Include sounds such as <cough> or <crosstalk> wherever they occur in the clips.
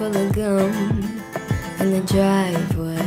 full of gum in the driveway.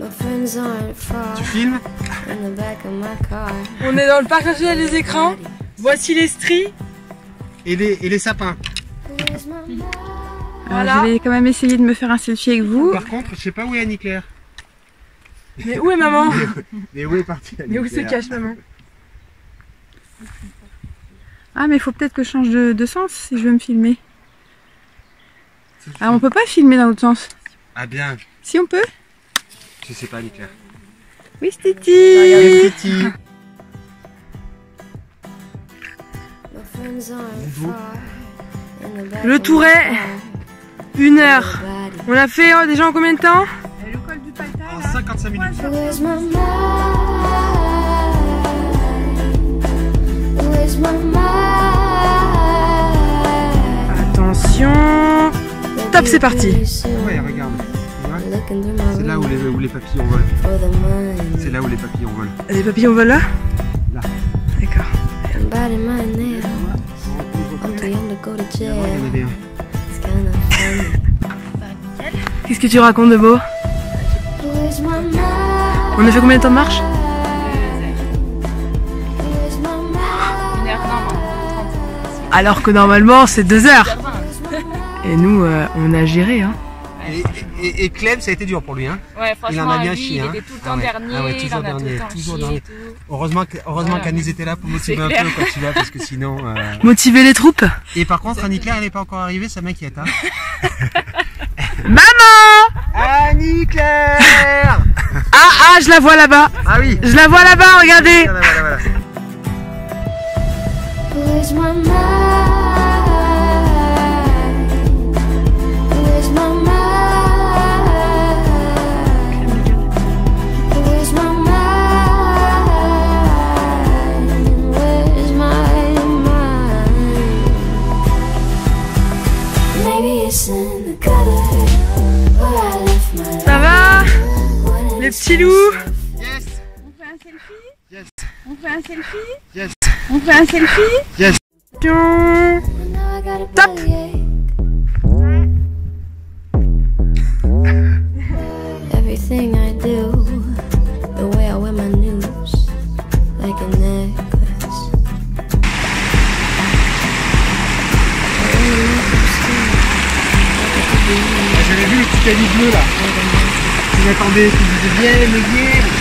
My friends aren't far Tu filmes in the back of my car. On est dans le parc national des écrans. Voici les stries. et les, et les sapins. Voilà. je vais quand même essayer de me faire un selfie avec vous. Par contre, je sais pas où est Annie-Claire. Mais où est maman <laughs> Mais où est partie Mais où se Annie-Claire cache maman <laughs> Ah, mais il faut peut-être que je change de, de sens si je veux me filmer. Ah, on peut pas filmer dans l'autre sens. Ah bien, Si on peut je sais pas Annie-Claire. Oui, Titi Regardez Titi. My friends aren't Bonjour. far in the back Le Touret. Une heure. On l'a fait euh, déjà en combien de temps? Le col du Palta, En 55 minutes. Attention. Top, c'est parti. Ouais, regarde. C'est là où les, où les papillons volent. C'est là où les papillons volent. Les papillons volent là Là. D'accord. Qu'est-ce que tu racontes de beau? On a fait combien de temps de marche? Alors que normalement c'est deux heures. Et nous, euh, on a géré. Hein. Et, et, et Clem, ça a été dur pour lui. Hein Ouais, Il en a bien lui, chié, il hein. était tout le Ah temps ouais. dernier, Ah ouais, toujours dernier, toujours. Heureusement heureusement Voilà. qu'Anis était là pour <laughs> motiver un clair. peu quand tu vas, parce que sinon. euh, Motiver les troupes. Et par contre, Annie-Claire, elle n'est pas encore arrivée, ça m'inquiète. Hein <laughs> Maman Annie-Claire Ah ah, je la vois là-bas. Ah oui Je la vois là-bas, regardez. Where's my mind? Where's my mind? Where's my mind? Where's my mind? Maybe it's in the gutter where I left my Ça va. Les petits loups Yes On fait un selfie Yes On fait un selfie Yes On fait un selfie Yes Top. Everything I do, the way I wear my news, like a necklace. Ah, J'avais vu le petit caddie bleu là. Tu m'attendais, tu disais viens,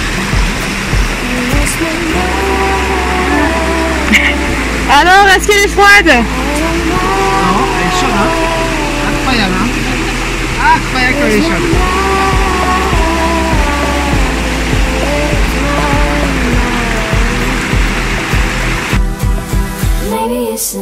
Alors, est-ce qu'elle est froide? Non, elle est chaude hein. Incroyable hein. Incroyable comme elle est chaude. Maybe it's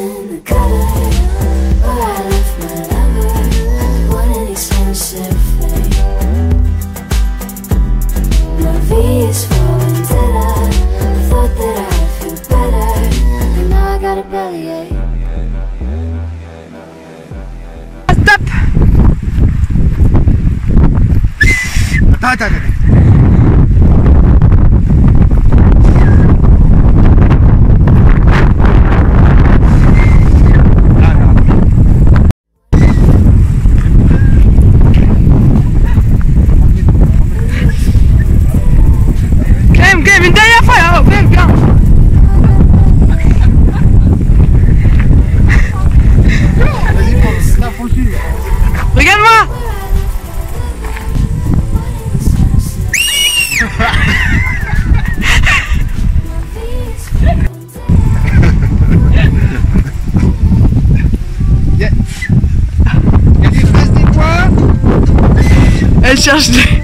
Attends, attends, attends. Elle cherche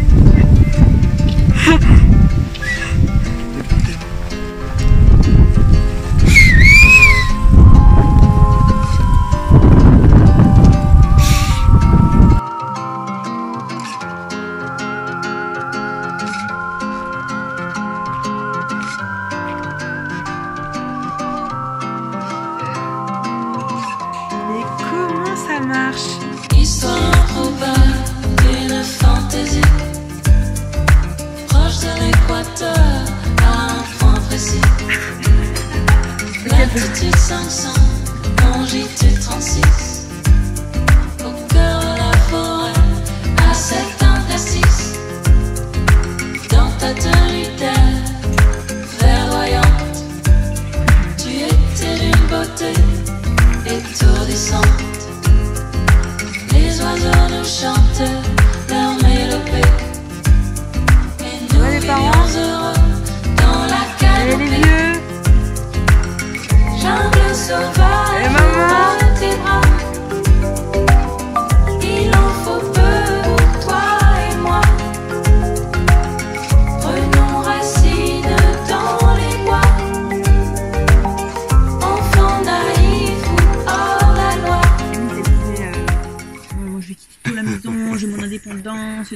chante.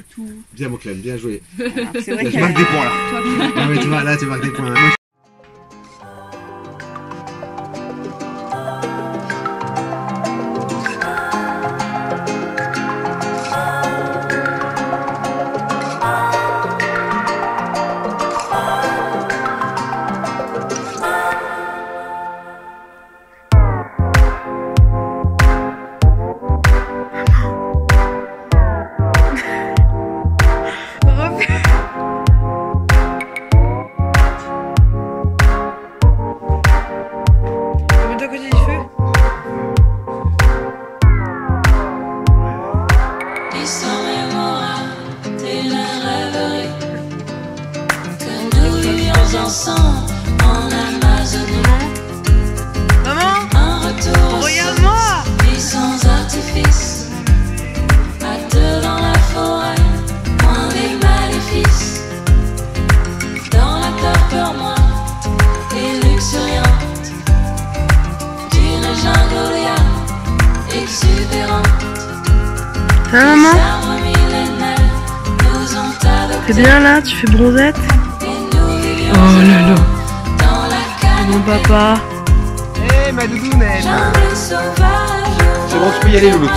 tout. Bien, Moclem, bien joué. Je marque des points là. Non, mais tu vois, là, tu marques des points. Ça va maman T'es bien là? Tu fais bronzette? Oh là là. Mon papa. Hé hey, ma doudoune C'est bon tu peux y aller louloute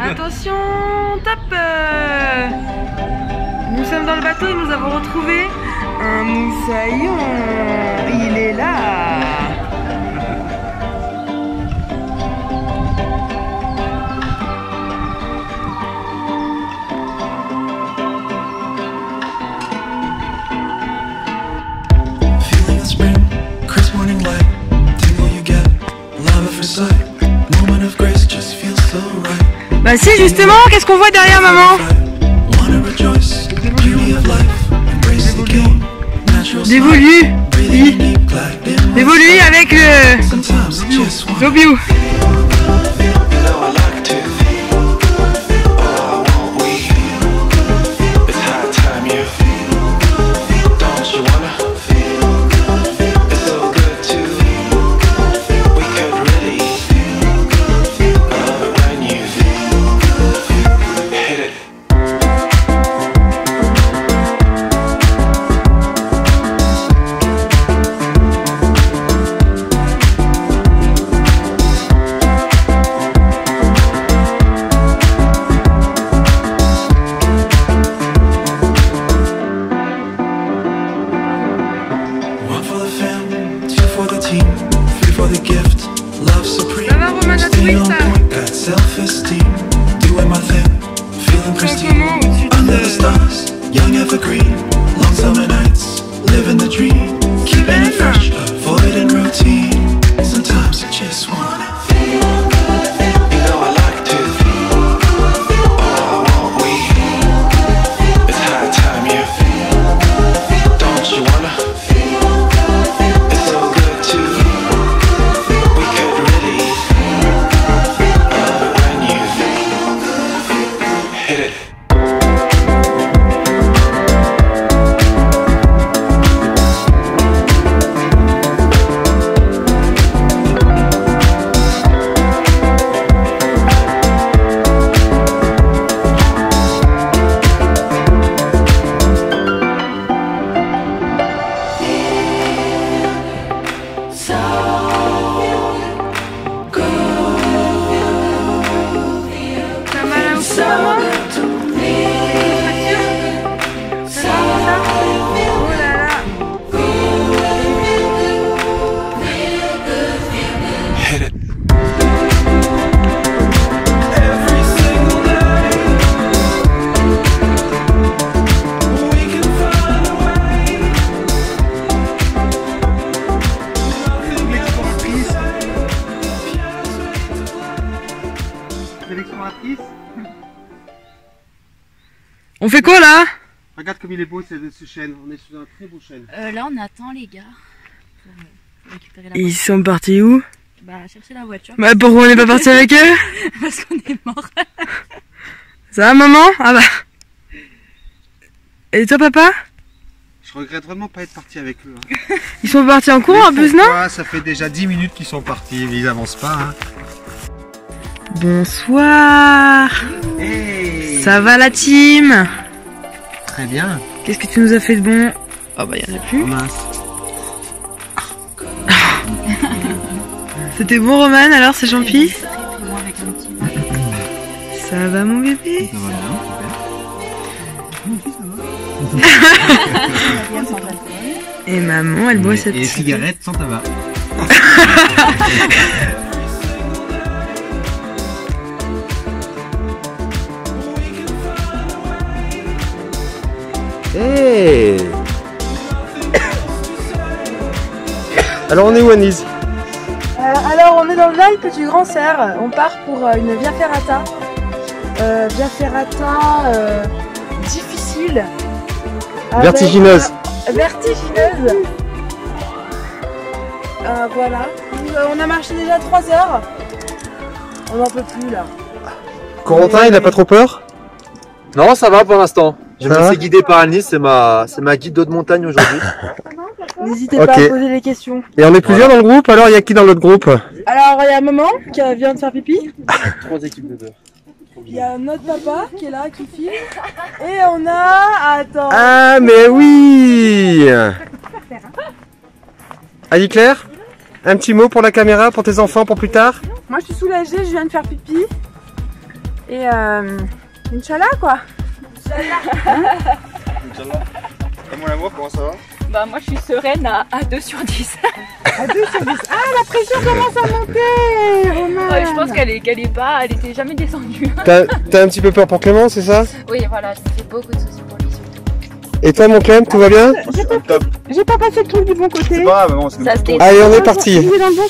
Attention, top Nous sommes dans le bateau et nous avons retrouvé un moussaillon. Il est là. Bah si justement, qu'est-ce qu'on voit derrière maman Dévolu. Oui. Avec euh, le... Jobiou. Under the stars, young evergreen Long summer nights, living the dream. Keeping it fresh, avoiding routine. On fait quoi là? Regarde comme il est beau ce, ce chêne. On est sous un très beau chêne. Euh, là, on attend les gars pour euh, récupérer la Ils voiture. sont partis où? Bah, chercher la voiture Bah pourquoi on n'est pas parti avec eux? <laughs> Parce qu'on est mort. <laughs> Ça va maman? Ah bah. Et toi papa? Je regrette vraiment pas être parti avec eux. hein. <laughs> Ils sont partis en courant en plus non? Ça fait déjà 10 minutes qu'ils sont partis, mais ils avancent pas. Hein. Bonsoir Hey Ça va la team? Très bien. Qu'est-ce que tu nous as fait de bon? Ah bah y'en a plus. Oh, mince. C'était bon Roman alors c'est petit. Ça va mon bébé? Ça va Bien. <laughs> Et maman elle boit cette Et cigarettes sans tabac. <laughs> Alors on est où Anise? Euh, alors on est dans le Alpes du Grand Serre, on part pour euh, une Via Ferrata. Euh, via Ferrata euh, difficile. Avec, Vertigineuse. euh, vertigineuse. Euh, voilà. On a marché déjà 3 heures. On n'en peut plus là. Corentin il a pas trop peur? Non, ça va pour l'instant. Je me laissé guider par Alice, c'est ma, c'est ma guide de montagne aujourd'hui. <laughs> N'hésitez pas à poser des questions. Et on est plusieurs dans le groupe, alors il y a qui dans l'autre groupe Alors il y a maman qui vient de faire pipi. <laughs> Trois équipes de deux. Il y a notre papa qui est là, qui filme. Et on a... Attends. Ah mais oui Ali Claire Un petit mot pour la caméra, pour tes enfants, pour plus tard Moi je suis soulagée, je viens de faire pipi. Et euh, Inch'Allah quoi. Comment la comment ça va? Bah, moi, je suis sereine à, à 2 sur 10. <laughs> À 2 sur 10. Ah la pression commence à monter Romain Ouais, je pense qu'elle est, qu'elle est pas, elle était jamais descendue. <laughs> T'as t'as un petit peu peur pour Clément, c'est ça? Oui, voilà, fais beaucoup de soucis pour lui. surtout. Et toi mon Clem, tout va bien? J'ai pas passé le truc du bon côté. Ça se Allez, on est parti Vous êtes dans le bon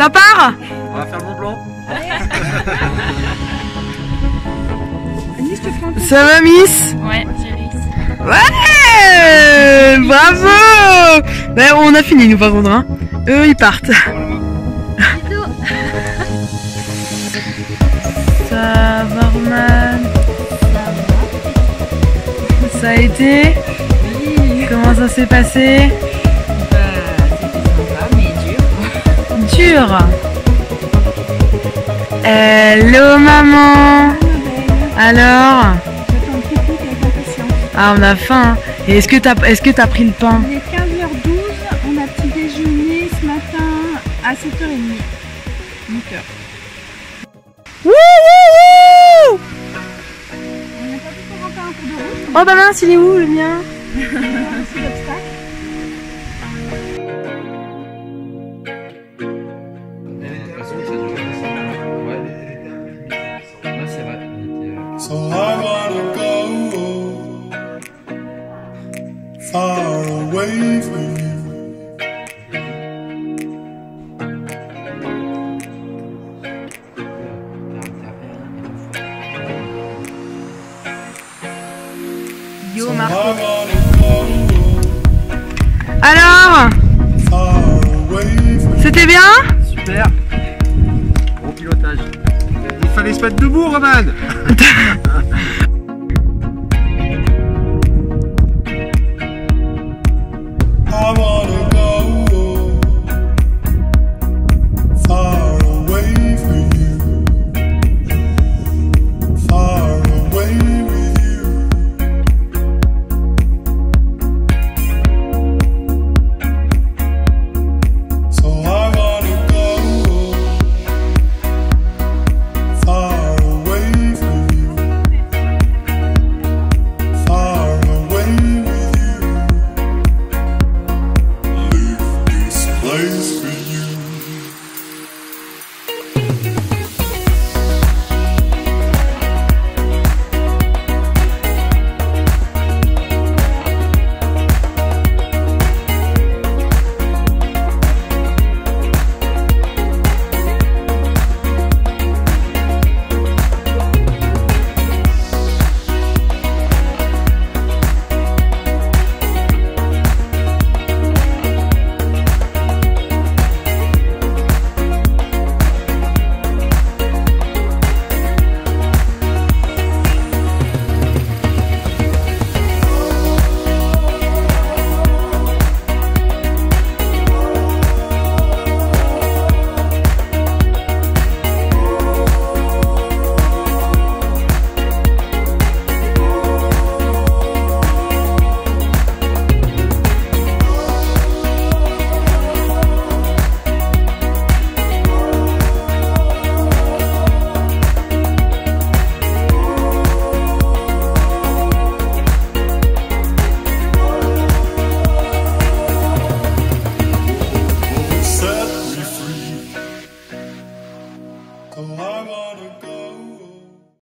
Ça part On va faire le Mont Blanc <laughs> Ça va Miss Ouais, j'ai réussi. Ouais Bravo Ben, On a fini nous par contre. Hein. Eux ils partent. Ça va Roman Ça a été Comment ça s'est passé Hello maman Alors Ah on a faim. Et est-ce que t'as est-ce que t'as pris le pain? Il est 15h12, on a petit déjeuner ce matin à 7h30. 8h. Wouh wouh wouh On n'a pas pu faire encore un cours de route, Oh bah mince il est où le mien? <laughs> Marco. Alors. C'était bien Super Bon pilotage. Il fallait se mettre debout Roman <laughs>